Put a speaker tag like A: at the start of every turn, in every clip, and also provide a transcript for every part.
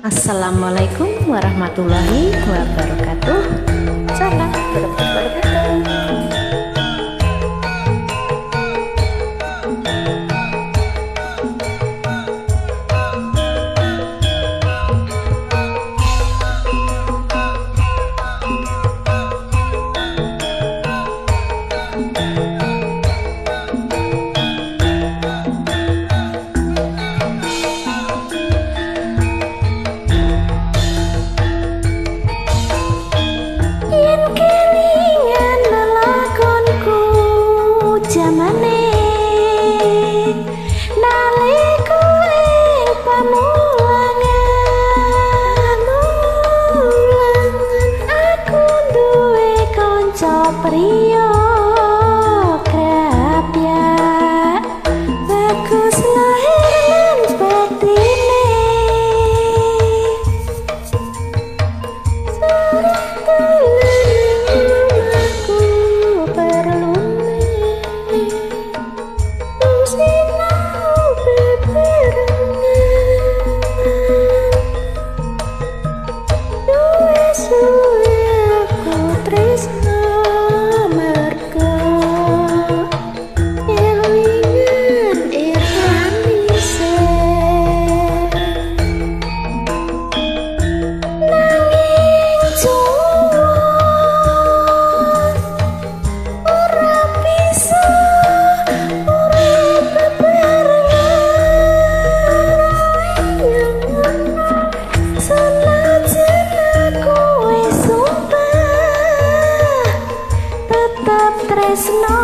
A: Assalamualaikum warahmatullahi wabarakatuh. Salam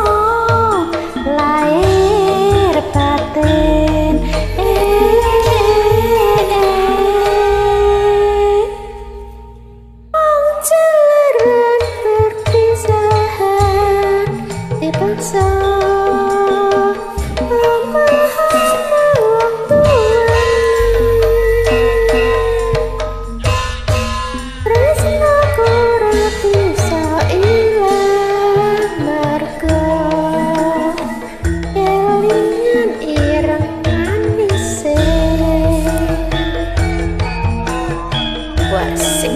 A: tresno what?